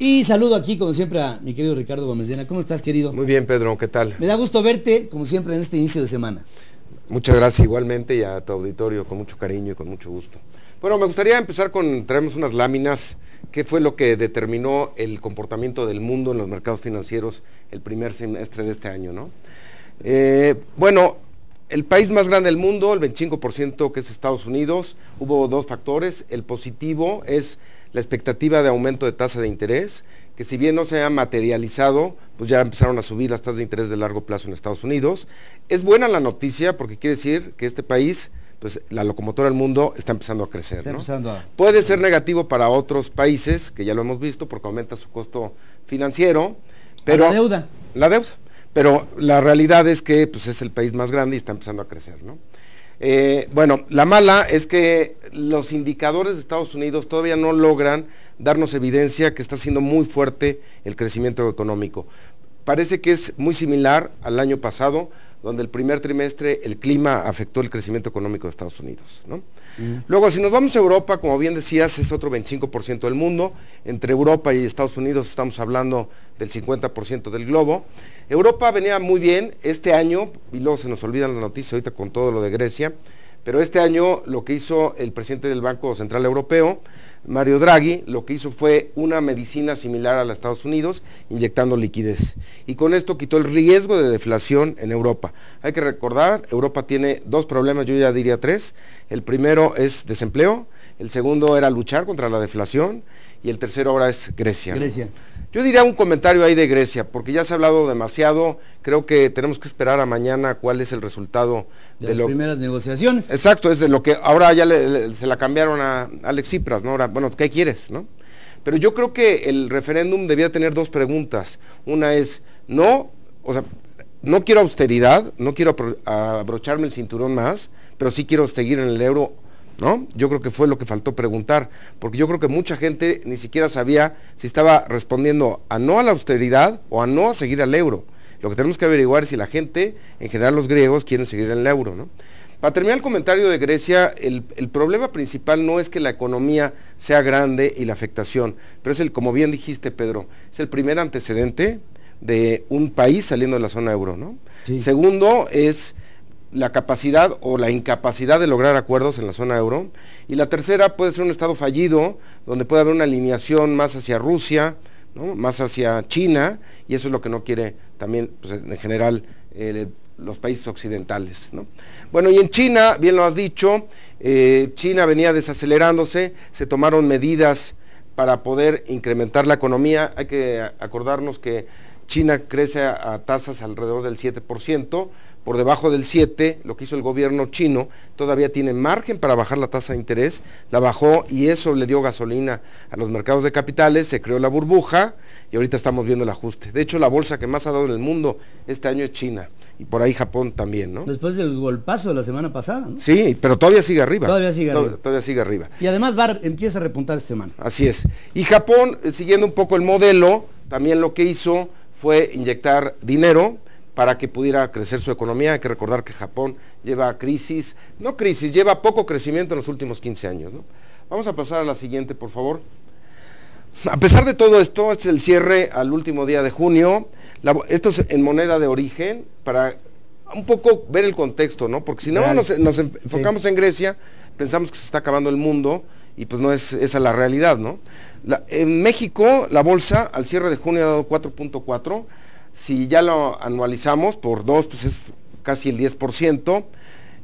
Y saludo aquí, como siempre, a mi querido Ricardo Gómez Diana. ¿Cómo estás, querido? Muy bien, Pedro, ¿qué tal? Me da gusto verte, como siempre, en este inicio de semana. Muchas gracias igualmente y a tu auditorio, con mucho cariño y con mucho gusto. Bueno, me gustaría empezar con, traemos unas láminas, qué fue lo que determinó el comportamiento del mundo en los mercados financieros el primer semestre de este año, ¿no? Eh, bueno, el país más grande del mundo, el 25% que es Estados Unidos, hubo dos factores. El positivo es la expectativa de aumento de tasa de interés, que si bien no se ha materializado, pues ya empezaron a subir las tasas de interés de largo plazo en Estados Unidos. Es buena la noticia porque quiere decir que este país, pues la locomotora del mundo está empezando a crecer. Puede ser negativo para otros países, que ya lo hemos visto, porque aumenta su costo financiero. Pero la deuda. La deuda. Pero la realidad es que pues, es el país más grande y está empezando a crecer. ¿no? Eh, bueno, la mala es que los indicadores de Estados Unidos todavía no logran darnos evidencia que está siendo muy fuerte el crecimiento económico. Parece que es muy similar al año pasado, donde el primer trimestre el clima afectó el crecimiento económico de Estados Unidos. Mm. Luego, si nos vamos a Europa, como bien decías, es otro 25% del mundo. Entre Europa y Estados Unidos estamos hablando del 50% del globo. Europa venía muy bien este año, y luego se nos olvidan las noticias ahorita con todo lo de Grecia, pero este año lo que hizo el presidente del Banco Central Europeo, Mario Draghi, lo que hizo fue una medicina similar a la de Estados Unidos, inyectando liquidez. Y con esto quitó el riesgo de deflación en Europa. Hay que recordar, Europa tiene dos problemas, yo ya diría tres. El primero es desempleo, el segundo era luchar contra la deflación y el tercero ahora es Grecia. Grecia. Yo diría un comentario ahí de Grecia, porque ya se ha hablado demasiado, creo que tenemos que esperar a mañana cuál es el resultado de, las primeras negociaciones. Exacto, es de lo que ahora ya se la cambiaron a Alex Tsipras, ¿no? Ahora, bueno, ¿qué quieres, no? Pero yo creo que el referéndum debía tener dos preguntas. Una es, no, o sea, no quiero austeridad, no quiero abrocharme el cinturón más, pero sí quiero seguir en el euro ¿no? Yo creo que fue lo que faltó preguntar, porque yo creo que mucha gente ni siquiera sabía si estaba respondiendo a no a la austeridad o a no a seguir al euro. Lo que tenemos que averiguar es si la gente, en general los griegos, quieren seguir en el euro, ¿no? Para terminar el comentario de Grecia, el, el, problema principal no es que la economía sea grande y la afectación, pero es el, como bien dijiste, Pedro, es el primer antecedente de un país saliendo de la zona euro, ¿no? Segundo, es la capacidad o la incapacidad de lograr acuerdos en la zona euro. Y la tercera puede ser un Estado fallido, donde puede haber una alineación más hacia Rusia, más hacia China, y eso es lo que no quiere también, pues, en general, los países occidentales. Bueno, y en China, bien lo has dicho, eh, China venía desacelerándose, se tomaron medidas para poder incrementar la economía. Hay que acordarnos que China crece a, tasas alrededor del 7%, por debajo del 7, lo que hizo el gobierno chino, todavía tiene margen para bajar la tasa de interés, la bajó y eso le dio gasolina a los mercados de capitales, se creó la burbuja y ahorita estamos viendo el ajuste. De hecho, la bolsa que más ha dado en el mundo este año es China y por ahí Japón también, ¿no? Después del golpazo de la semana pasada, ¿no? Sí, pero todavía sigue arriba. Todavía sigue arriba. Todavía sigue arriba. Y además va, empieza a repuntar esta semana. Así es. Y Japón, eh, siguiendo un poco el modelo, también lo que hizo fue inyectar dinero para que pudiera crecer su economía. Hay que recordar que Japón lleva crisis, no crisis, lleva poco crecimiento en los últimos 15 años. Vamos a pasar a la siguiente, por favor. A pesar de todo esto, este es el cierre al último día de junio. esto es en moneda de origen, para un poco ver el contexto, ¿no? Porque si no nos, enfocamos en Grecia, pensamos que se está acabando el mundo y pues no es esa la realidad, ¿no? en México, la bolsa al cierre de junio ha dado 4.4, si ya lo anualizamos por dos, pues es casi el 10%.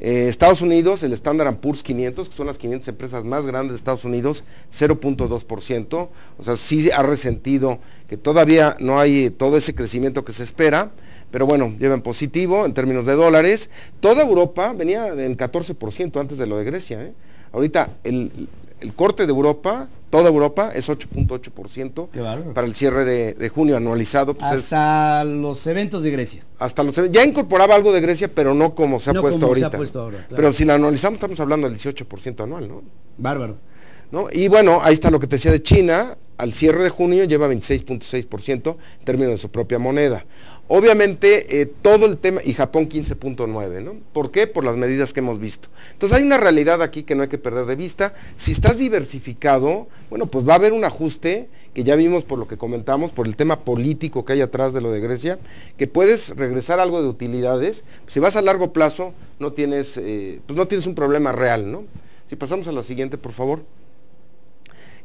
Eh, Estados Unidos, el Standard Poor's 500, que son las 500 empresas más grandes de Estados Unidos, 0.2%. O sea, sí ha resentido que todavía no hay todo ese crecimiento que se espera, pero bueno, lleva en positivo en términos de dólares. Toda Europa venía en 14% antes de lo de Grecia. ¿eh? Ahorita el, el corte de Europa, toda Europa, es 8.8% para el cierre de, junio anualizado. Pues hasta los eventos de Grecia. Hasta los Ya incorporaba algo de Grecia, pero no como se ha puesto ahorita. Pero si lo analizamos, estamos hablando del 18% anual, ¿no? Bárbaro. ¿No? Y bueno, ahí está lo que te decía de China, al cierre de junio lleva 26.6% en términos de su propia moneda. Obviamente, eh, todo el tema, y Japón 15.9, ¿no? ¿Por qué? Por las medidas que hemos visto. Entonces, hay una realidad aquí que no hay que perder de vista. Si estás diversificado, bueno, pues va a haber un ajuste que ya vimos por lo que comentamos, por el tema político que hay atrás de lo de Grecia, que puedes regresar algo de utilidades. Si vas a largo plazo, no tienes, eh, pues no tienes un problema real, ¿no? Si pasamos a la siguiente, por favor.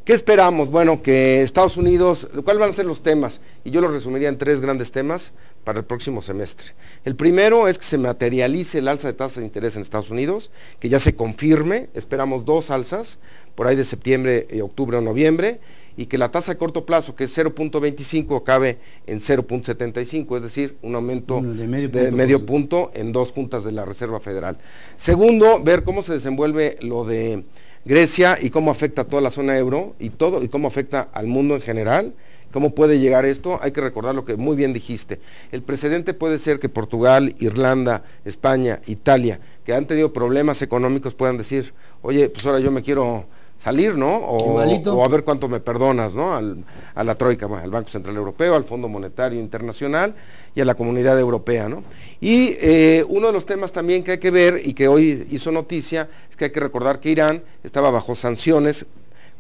¿Qué esperamos? Bueno, que Estados Unidos, ¿cuáles van a ser los temas? Y yo lo resumiría en tres grandes temas para el próximo semestre. El primero es que se materialice el alza de tasa de interés en Estados Unidos, que ya se confirme, esperamos dos alzas, por ahí de septiembre, octubre o noviembre, y que la tasa de corto plazo, que es 0.25, acabe en 0.75, es decir, un aumento de medio, de medio punto en dos juntas de la Reserva Federal. Segundo, ver cómo se desenvuelve lo de Grecia y cómo afecta a toda la zona euro y todo, y cómo afecta al mundo en general. ¿Cómo puede llegar esto? Hay que recordar lo que muy bien dijiste. El precedente puede ser que Portugal, Irlanda, España, Italia, que han tenido problemas económicos, puedan decir, oye, pues ahora yo me quiero salir, ¿no? O, a ver cuánto me perdonas, ¿no? a la Troika, al Banco Central Europeo, al Fondo Monetario Internacional y a la Comunidad Europea, ¿no? Y eh, uno de los temas también que hay que ver y que hoy hizo noticia es que hay que recordar que Irán estaba bajo sanciones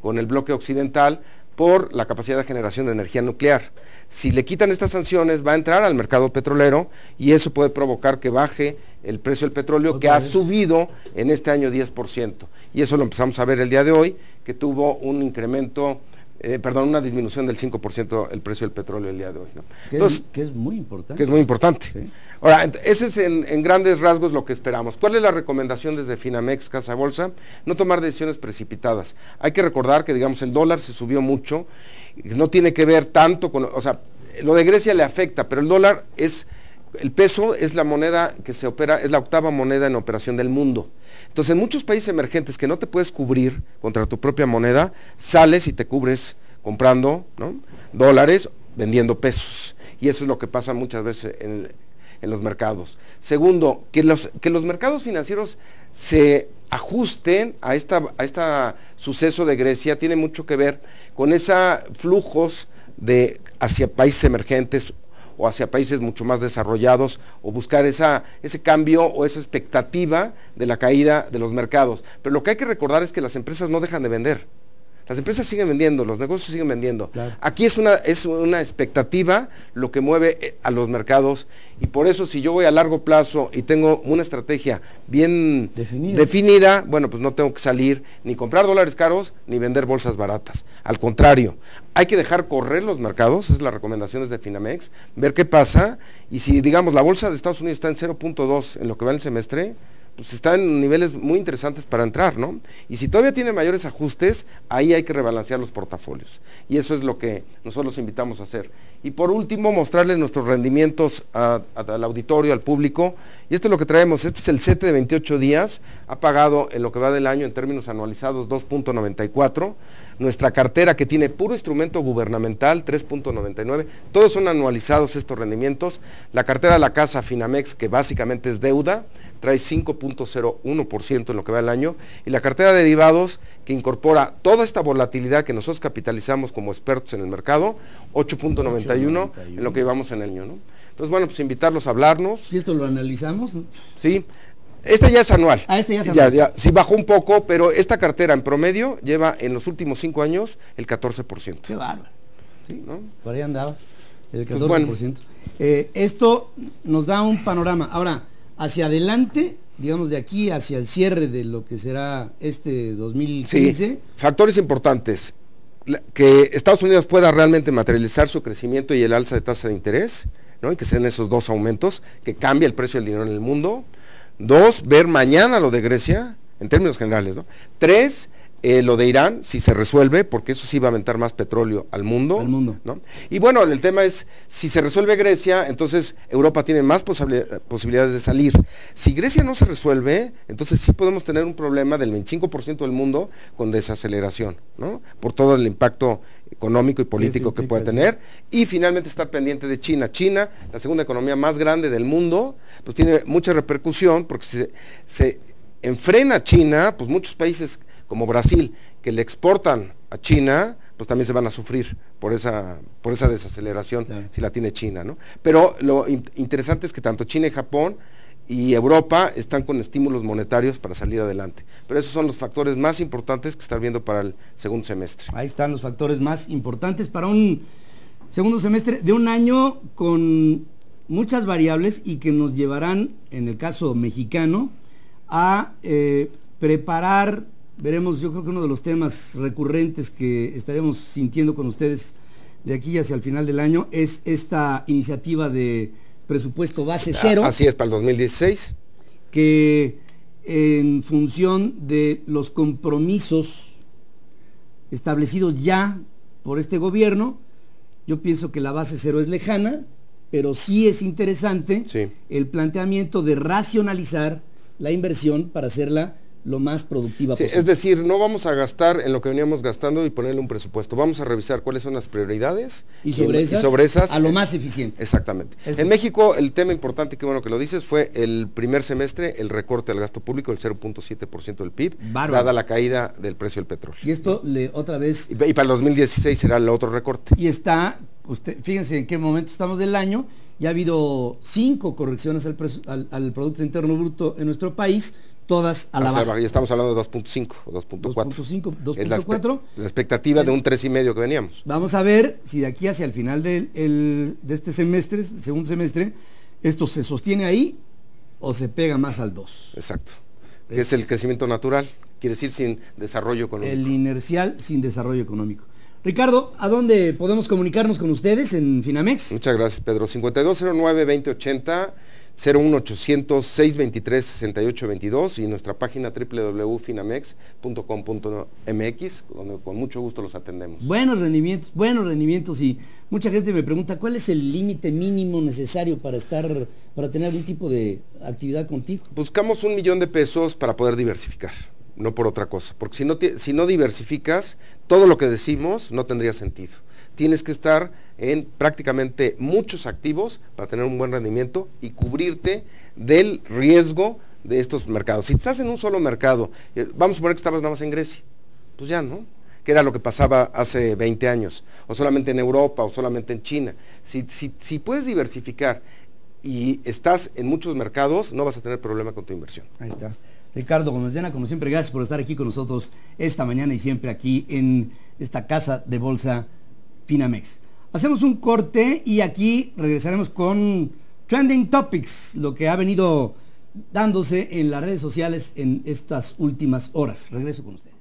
con el bloque occidental por la capacidad de generación de energía nuclear. Si le quitan estas sanciones, va a entrar al mercado petrolero y eso puede provocar que baje el precio del petróleo, que ha subido en este año 10%. Y eso lo empezamos a ver el día de hoy, que tuvo un incremento eh, perdón, una disminución del 5% el precio del petróleo el día de hoy. que es muy importante. Que es muy importante. Ahora, eso es en, grandes rasgos lo que esperamos. ¿Cuál es la recomendación desde Finamex, Casa Bolsa? No tomar decisiones precipitadas. Hay que recordar que, digamos, el dólar se subió mucho, no tiene que ver tanto con, o sea, lo de Grecia le afecta, pero el dólar es, el peso es la moneda que se opera, es la octava moneda en operación del mundo. Entonces, en muchos países emergentes que no te puedes cubrir contra tu propia moneda, sales y te cubres comprando dólares, vendiendo pesos. Y eso es lo que pasa muchas veces en, los mercados. Segundo, que los, que los mercados financieros se ajusten a este a suceso de Grecia tiene mucho que ver con esos flujos de hacia países emergentes o hacia países mucho más desarrollados o buscar esa, ese cambio o esa expectativa de la caída de los mercados. Pero lo que hay que recordar es que las empresas no dejan de vender. Las empresas siguen vendiendo, los negocios siguen vendiendo. Aquí es una, es una expectativa lo que mueve eh, a los mercados y por eso si yo voy a largo plazo y tengo una estrategia bien definida. bueno, pues no tengo que salir ni comprar dólares caros ni vender bolsas baratas. Al contrario, hay que dejar correr los mercados, es la recomendación desde Finamex, ver qué pasa y si digamos la bolsa de Estados Unidos está en 0.2 en lo que va el semestre, pues está en niveles muy interesantes para entrar, ¿no? Y si todavía tiene mayores ajustes, ahí hay que rebalancear los portafolios. Y eso es lo que nosotros los invitamos a hacer. Y por último, mostrarles nuestros rendimientos al auditorio, al público. Y esto es lo que traemos. Este es el 7 de 28 días. Ha pagado en lo que va del año en términos anualizados 2.94. Nuestra cartera que tiene puro instrumento gubernamental 3.99. Todos son anualizados estos rendimientos. La cartera de la casa Finamex, que básicamente es deuda, trae 5.01% en lo que va del año. Y la cartera de derivados, que incorpora toda esta volatilidad que nosotros capitalizamos como expertos en el mercado, 8.91 en lo que llevamos en el año. ¿no? Entonces, bueno, pues invitarlos a hablarnos. ¿Y esto lo analizamos? Sí. Este ya es anual. Ah, este ya es anual. Ya, sí bajó un poco, pero esta cartera en promedio lleva en los últimos cinco años el 14%. Qué bárbaro. Sí, ¿no? Por ahí andaba, el 14%. Pues eh, esto nos da un panorama. Ahora, hacia adelante, digamos de aquí hacia el cierre de lo que será este 2015. Sí, factores importantes. Que Estados Unidos pueda realmente materializar su crecimiento y el alza de tasa de interés, ¿no? y que sean esos dos aumentos, que cambie el precio del dinero en el mundo. Dos, ver mañana lo de Grecia, en términos generales. ¿no? Tres, eh, lo de Irán, si se resuelve, porque eso sí va a aventar más petróleo al mundo. Al mundo. ¿no? Y bueno, el tema es, si se resuelve Grecia, entonces Europa tiene más posibilidades de salir. Si Grecia no se resuelve, entonces sí podemos tener un problema del 25% del mundo con desaceleración, ¿no? Por todo el impacto económico y político que puede tener. Y finalmente estar pendiente de China. China, la segunda economía más grande del mundo, pues tiene mucha repercusión porque se, se enfrena China, pues muchos países como Brasil, que le exportan a China, pues también se van a sufrir por esa, por esa desaceleración si la tiene China, ¿no? Pero lo interesante es que tanto China y Japón y Europa están con estímulos monetarios para salir adelante. Pero esos son los factores más importantes que están viendo para el segundo semestre. Ahí están los factores más importantes para un segundo semestre de un año con muchas variables y que nos llevarán, en el caso mexicano, a eh, preparar, veremos, yo creo que uno de los temas recurrentes que estaremos sintiendo con ustedes de aquí hacia el final del año es esta iniciativa de presupuesto base ah, cero. Así es, para el 2016. Que en función de los compromisos establecidos ya por este gobierno, yo pienso que la base cero es lejana, pero sí es interesante el planteamiento de racionalizar la inversión para hacerla lo más productiva posible. Es decir, no vamos a gastar en lo que veníamos gastando y ponerle un presupuesto. Vamos a revisar cuáles son las prioridades y sobre, esas, a lo más eficiente. Exactamente. en México el tema importante, que bueno que lo dices, fue el primer semestre el recorte al gasto público, el 0.7% del PIB, dada la caída del precio del petróleo. Y esto le otra vez... Y, para el 2016 será el otro recorte. Y está, usted, fíjense en qué momento estamos del año, ya ha habido cinco correcciones al, al Producto Interno Bruto en nuestro país, todas a la baja. Ya estamos hablando de 2.5 o 2.4. 2.5, 2.4. La, expectativa de un 3,5 que veníamos. Vamos a ver si de aquí hacia el final de este semestre, segundo semestre, esto se sostiene ahí o se pega más al 2. Exacto. Es, es el crecimiento natural, quiere decir sin desarrollo económico. El inercial sin desarrollo económico. Ricardo, ¿a dónde podemos comunicarnos con ustedes en Finamex? Muchas gracias, Pedro. 5209-2080 01800 623 6822 y nuestra página www.finamex.com.mx, donde con mucho gusto los atendemos. Buenos rendimientos, buenos rendimientos y mucha gente me pregunta cuál es el límite mínimo necesario para estar, para tener algún tipo de actividad contigo. Buscamos un millón de pesos para poder diversificar no por otra cosa, porque si no, si no diversificas, todo lo que decimos no tendría sentido tienes que estar en prácticamente muchos activos para tener un buen rendimiento y cubrirte del riesgo de estos mercados. Si estás en un solo mercado, eh, vamos a suponer que estabas nada más en Grecia, pues ya, ¿no? Que era lo que pasaba hace 20 años, o solamente en Europa, o solamente en China. Si, si puedes diversificar y estás en muchos mercados, no vas a tener problema con tu inversión. Ahí está. Ricardo Gómez Dena, como siempre, gracias por estar aquí con nosotros esta mañana y siempre aquí en esta casa de bolsa Finamex. Hacemos un corte y aquí regresaremos con Trending Topics, lo que ha venido dándose en las redes sociales en estas últimas horas. Regreso con ustedes.